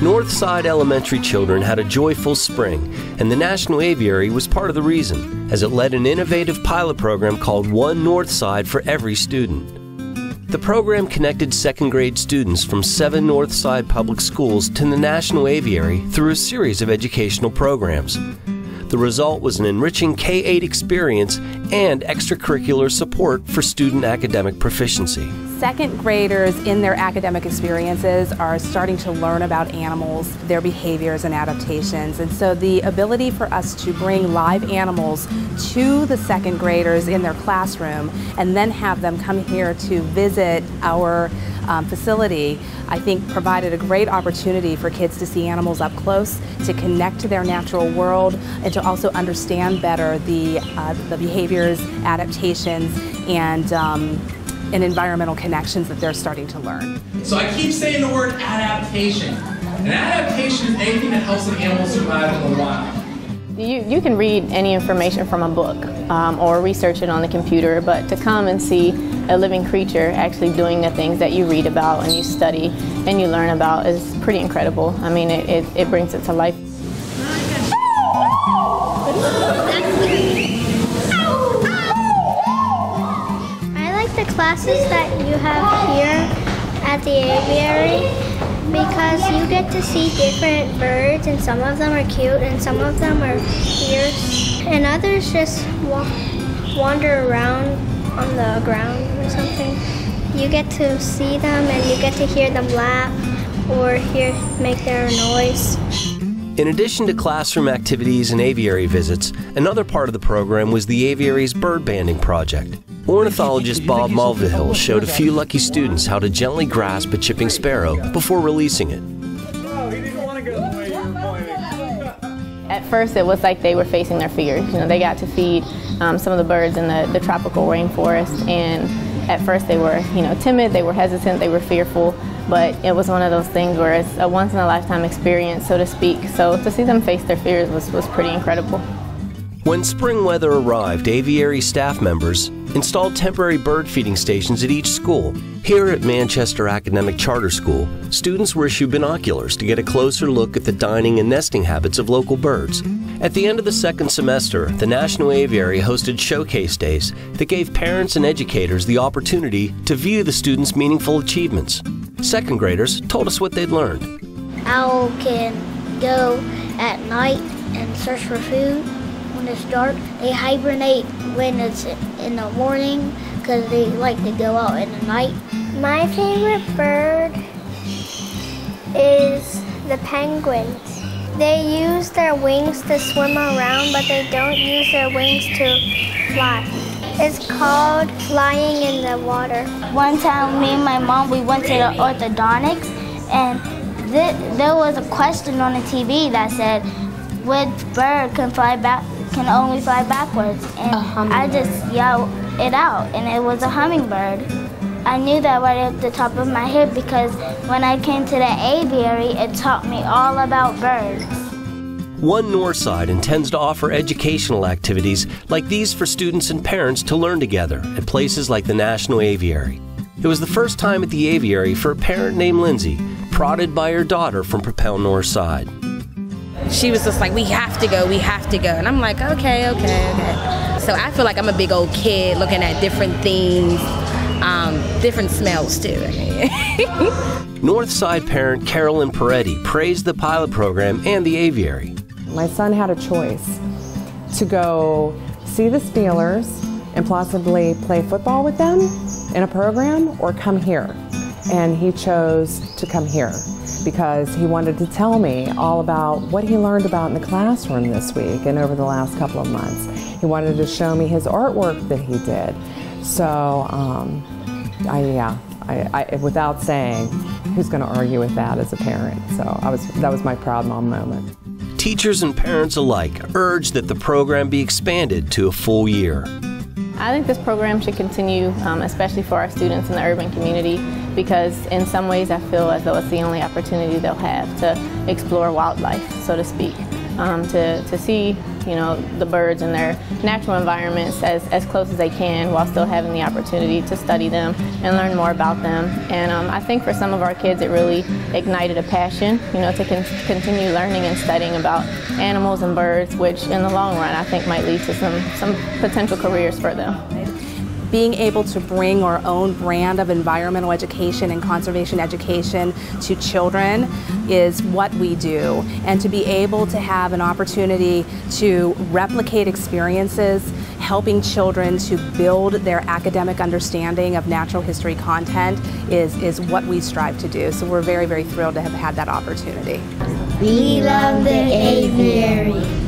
Northside Elementary children had a joyful spring, and the National Aviary was part of the reason, as it led an innovative pilot program called One Northside for every student. The program connected second grade students from seven Northside public schools to the National Aviary through a series of educational programs. The result was an enriching K 8 experience and extracurricular support for student academic proficiency. Second graders in their academic experiences are starting to learn about animals, their behaviors and adaptations. And so the ability for us to bring live animals to the second graders in their classroom and then have them come here to visit our um, facility, I think provided a great opportunity for kids to see animals up close, to connect to their natural world, and to also understand better the, uh, the behaviors, adaptations, and um, and environmental connections that they're starting to learn. So I keep saying the word adaptation. An adaptation is anything that helps an animal survive in the wild. You, you can read any information from a book um, or research it on the computer, but to come and see a living creature actually doing the things that you read about and you study and you learn about is pretty incredible. I mean, it, it, it brings it to life. Classes that you have here at the aviary because you get to see different birds and some of them are cute and some of them are fierce and others just wander around on the ground or something. You get to see them and you get to hear them laugh or hear make their noise. In addition to classroom activities and aviary visits, another part of the program was the aviary's bird banding project. Ornithologist Bob Mulvihill showed a few lucky students how to gently grasp a chipping sparrow before releasing it. At first, it was like they were facing their fears. You know, they got to feed um, some of the birds in the, the tropical rainforest, and at first they were, you know, timid, they were hesitant, they were fearful, but it was one of those things where it's a once in a lifetime experience, so to speak. So to see them face their fears was, was pretty incredible. When spring weather arrived, aviary staff members installed temporary bird feeding stations at each school. Here at Manchester Academic Charter School, students were issued binoculars to get a closer look at the dining and nesting habits of local birds. At the end of the second semester, the National Aviary hosted showcase days that gave parents and educators the opportunity to view the students' meaningful achievements. Second graders told us what they'd learned. Owl can go at night and search for food when it's dark. They hibernate when it's in the morning because they like to go out in the night. My favorite bird is the penguins. They use their wings to swim around, but they don't use their wings to fly. It's called flying in the water. One time, me and my mom, we went to the orthodontics, and th there was a question on the TV that said, which bird can fly back can only fly backwards. And I just yelled it out, and it was a hummingbird. I knew that right at the top of my head because when I came to the aviary, it taught me all about birds. One Northside intends to offer educational activities like these for students and parents to learn together at places like the National Aviary. It was the first time at the aviary for a parent named Lindsay, prodded by her daughter from Propel Northside she was just like, we have to go, we have to go. And I'm like, okay, okay, okay. So I feel like I'm a big old kid looking at different things, um, different smells too. Northside parent Carolyn Peretti praised the pilot program and the aviary. My son had a choice to go see the Steelers and possibly play football with them in a program or come here. And he chose to come here because he wanted to tell me all about what he learned about in the classroom this week and over the last couple of months. He wanted to show me his artwork that he did. So, um, I, yeah, I, I, without saying, who's going to argue with that as a parent? So I was, that was my proud mom moment. Teachers and parents alike urge that the program be expanded to a full year. I think this program should continue, um, especially for our students in the urban community, because in some ways I feel as though it's the only opportunity they'll have to explore wildlife, so to speak. Um, to, to see you know, the birds in their natural environments as, as close as they can while still having the opportunity to study them and learn more about them. And um, I think for some of our kids it really ignited a passion, you know, to con continue learning and studying about animals and birds, which in the long run I think might lead to some, some potential careers for them being able to bring our own brand of environmental education and conservation education to children is what we do. And to be able to have an opportunity to replicate experiences, helping children to build their academic understanding of natural history content is, is what we strive to do. So we're very, very thrilled to have had that opportunity. We love the aviary.